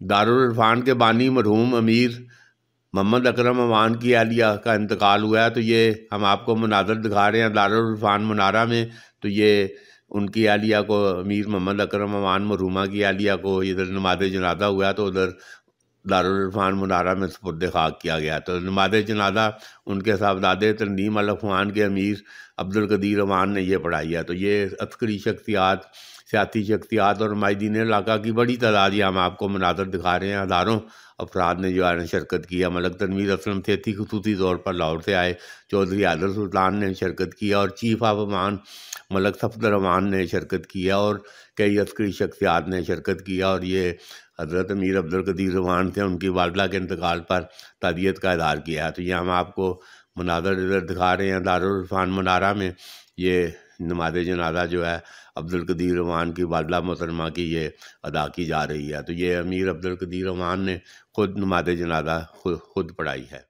दारुलरफ़ान के बानी मरहूम अमीर मोहम्मद अकरम अमान की आलिया का इंतकाल हुआ है तो ये हम आपको मनाजर दिखा रहे हैं दारुलरफ़ान मुनारा में तो ये उनकी आलिया को अमीर मोहम्मद अकरम अमान मरहूमा की आलिया को इधर नमाज़ जनाजा हुआ तो उधर दारुलरफ़ान मुनारा में सपुर्द खाक किया गया। तो नमाज़ जनाजा उनके साहबजादे तरनीम अलफ़ान के अमीर अब्दुल कदीर अमान ने यह पढ़ाई है। तो ये अस्करी शख्सियात, सियासी शख्सियात और माहदीन इलाका की बड़ी तादाद ये हम आपको मनाजर दिखा रहे हैं। हज़ारों अफराद ने जो है शिरकत किया मलक तनवीर असलम थी खसूसी तौर पर लाहौर से आए। चौधरी आदर सुल्तान ने शिरकत किया और चीफ ऑफ़ अमान मलक सफदर अमान ने शिरकत किया और कई अस्करी शख्सियात ने शिरकत किया और ये हज़रत अमीर अब्दुल कदीर रवान थे, उनकी वालदा के इंतकाल पर तदियत का इजहार किया है। तो ये हम आपको मनाजर इधर दिखा रहे हैं दारुलफान मनारा में। ये नमाज़ जनाजा जो है अब्दुल कदीर रवान की वालदा मोहतरमा की ये अदा की जा रही है। तो ये अमीर अब्दुल कदीर रवान ने खुद नमाज़ जनाजा खुद खुद पढ़ाई है।